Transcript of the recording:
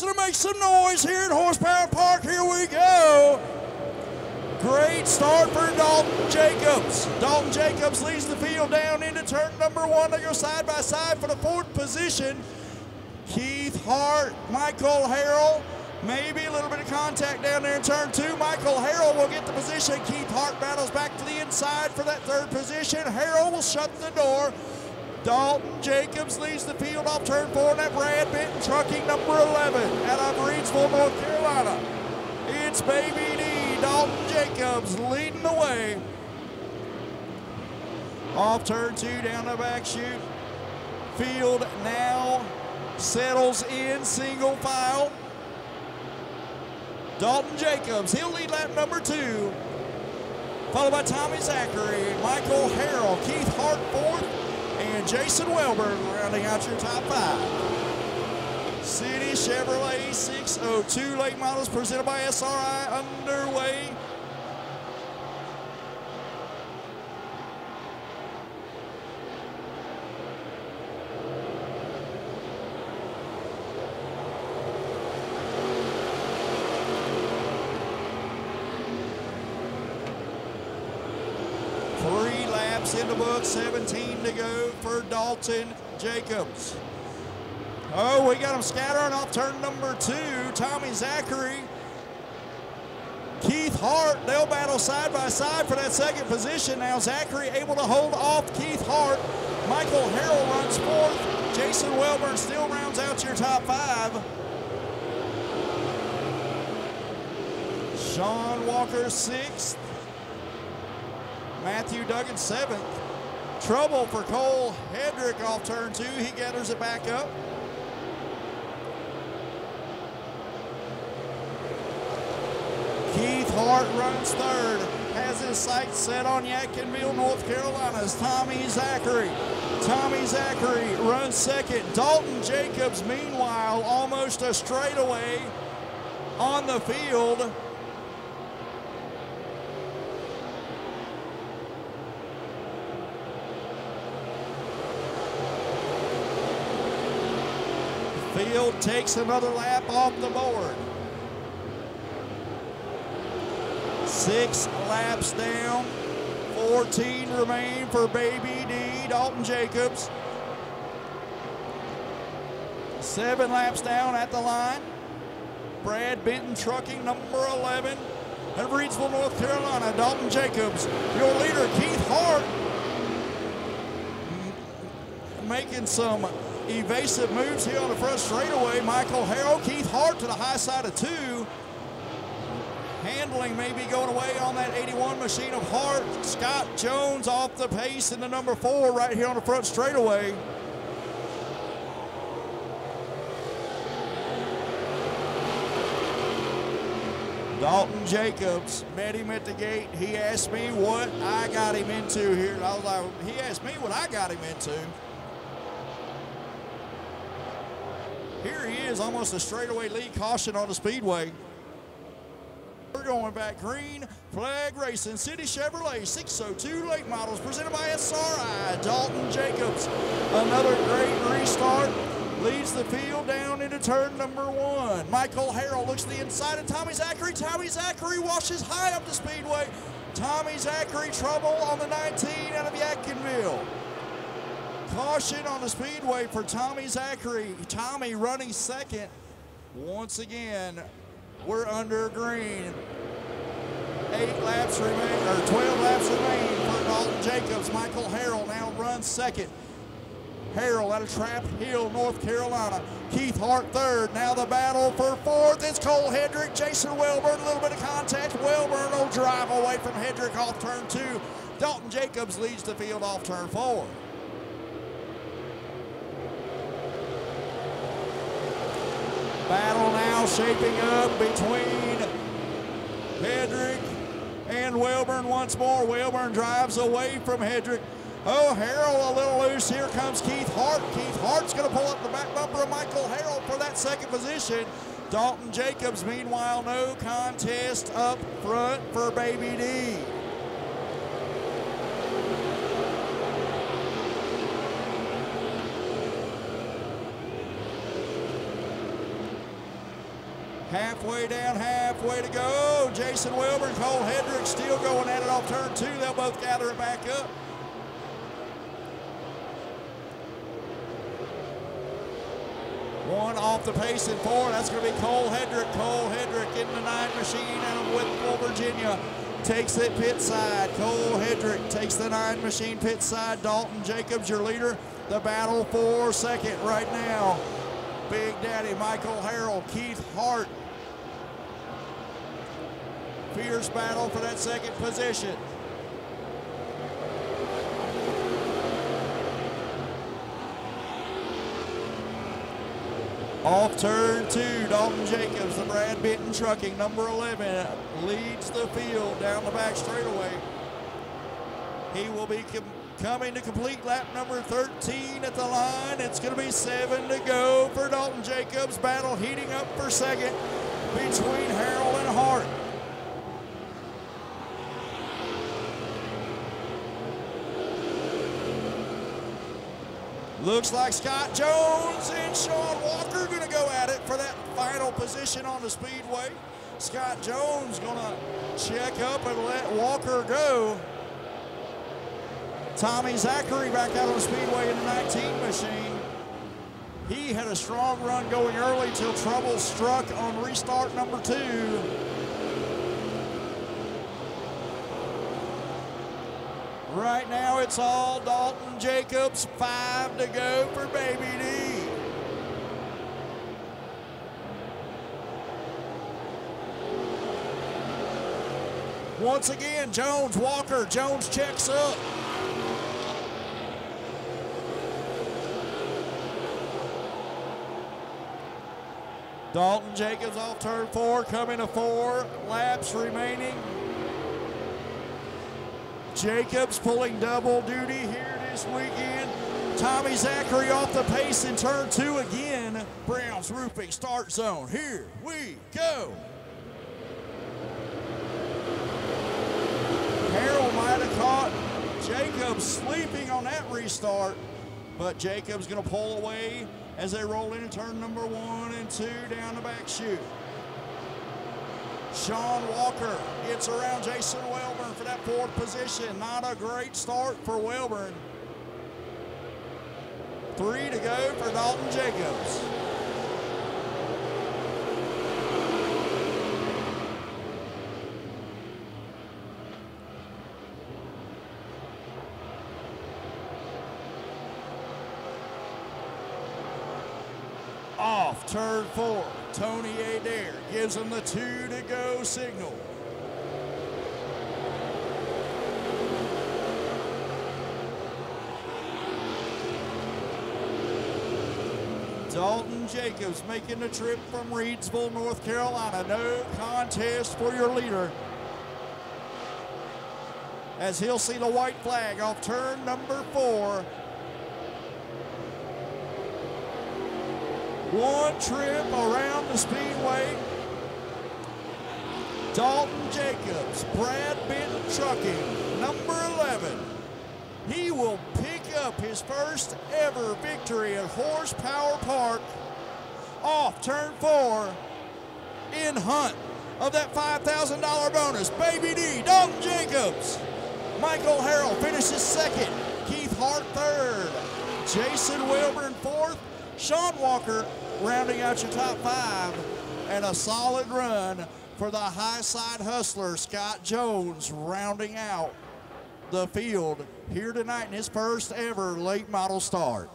to make some noise here at Horsepower Park. Here we go. Great start for Dalton Jacobs. Dalton Jacobs leads the field down into turn number one. They go side by side for the fourth position. Keith Hart, Michael Harrell, maybe a little bit of contact down there in turn two. Michael Harrell will get the position. Keith Hart battles back to the inside for that third position. Harrell will shut the door. Dalton Jacobs leads the field off turn four, and that Brad Benton trucking number 11 out of Reidsville, North Carolina. It's Baby D, Dalton Jacobs leading the way. Off turn two, down the back chute. Field now settles in single file. Dalton Jacobs, he'll lead lap number two. Followed by Tommy Zachary, Michael Harrell, Keith Hart fourth, and Jason Welburn rounding out your top five. City Chevrolet 602 late models presented by SRI underway. Three in the book, 17 to go for Dalton Jacobs. Oh, we got him scattering off turn number two. Tommy Zachary, Keith Hart, they'll battle side by side for that second position. Now Zachary able to hold off Keith Hart. Michael Harrell runs fourth. Jason Welburn still rounds out your top five. Sean Walker sixth. Matthew Duggan seventh. Trouble for Cole Hedrick off turn two. He gathers it back up. Keith Hart runs third. Has his sights set on Yadkinville, North Carolina's Tommy Zachary. Tommy Zachary runs second. Dalton Jacobs, meanwhile, almost a straightaway on the field. Field takes another lap off the board. Six laps down, 14 remain for Baby D, Dalton Jacobs. Seven laps down at the line. Brad Benton trucking number 11 at Reidsville, North Carolina. Dalton Jacobs, your leader, Keith Hart, making some evasive moves here on the front straightaway. Michael Harrell, Keith Hart to the high side of two. Handling may be going away on that 81 machine of Hart. Scott Jones off the pace in the number four right here on the front straightaway. Dalton Jacobs met him at the gate. He asked me what I got him into here. I was like, he asked me what I got him into. Here he is, almost a straightaway lead caution on the speedway. We're going back green, flag racing, City Chevrolet 602 late models presented by SRI. Dalton Jacobs, another great restart, leads the field down into turn number one. Michael Harrell looks to the inside of Tommy Zachary. Tommy Zachary washes high up the speedway. Tommy Zachary trouble on the 19 out of Yadkinville. Caution on the speedway for Tommy Zachary. Tommy running second. Once again, we're under green. Eight laps remain, or 12 laps remain for Dalton Jacobs. Michael Harrell now runs second. Harrell out of Trap Hill, North Carolina. Keith Hart third. Now the battle for fourth. It's Cole Hedrick, Jason Welburn. A little bit of contact. Welburn will drive away from Hedrick off turn two. Dalton Jacobs leads the field off turn four. Battle now shaping up between Hedrick and Welburn once more. Welburn drives away from Hedrick. Oh, Harrell a little loose. Here comes Keith Hart. Keith Hart's going to pull up the back bumper of Michael Harrell for that second position. Dalton Jacobs, meanwhile, no contest up front for Baby D. Halfway down, halfway to go. Jason Wilburn, Cole Hedrick still going at it off turn two. They'll both gather it back up. One off the pace in four. That's going to be Cole Hedrick. Cole Hedrick in the nine machine out of Whitmell, Virginia. Takes it pit side. Cole Hedrick takes the nine machine pit side. Dalton Jacobs, your leader. The battle for second right now. Big Daddy Michael Harrell, Keith Hart. Fierce battle for that second position. Off turn two, Dalton Jacobs, the Brad Benton Trucking, number 11, leads the field down the back straightaway. He will be coming to complete lap number 13 at the line. It's going to be seven to go for Dalton Jacobs. Battle heating up for second between Harrell and Hart. Looks like Scott Jones and Sean Walker to go at it for that final position on the speedway. Scott Jones to check up and let Walker go. Tommy Zachary back out on the speedway in the 19 machine. He had a strong run going early till trouble struck on restart number two. Right now it's all Dalton Jacobs, five to go for Baby D. Once again, Jones, Walker, Jones checks up. Dalton Jacobs off turn four, coming to four laps remaining. Jacobs pulling double duty here this weekend. Tommy Zachary off the pace in turn two again. Browns Roofing start zone. Here we go. Harrell might have caught Jacobs sleeping on that restart, but Jacobs going to pull away as they roll into turn number one and two down the back chute. Sean Walker gets around Jason Welburn for that fourth position. Not a great start for Welburn. Three to go for Dalton Jacobs. Off turn four. Tony Adair gives him the two to go signal. Dalton Jacobs making the trip from Reidsville, North Carolina. No contest for your leader. As he'll see the white flag off turn number four. One trip around the speedway. Dalton Jacobs, Brad Benton Trucking, number 11. He will pick up his first ever victory at Horsepower Park off turn four in hunt of that $5,000 bonus. Baby D, Dalton Jacobs. Michael Harrell finishes second. Keith Hart third. Jason Wilburn fourth. Sean Walker rounding out your top five, and a solid run for the high side hustler, Scott Jones, rounding out the field here tonight in his first ever late model start.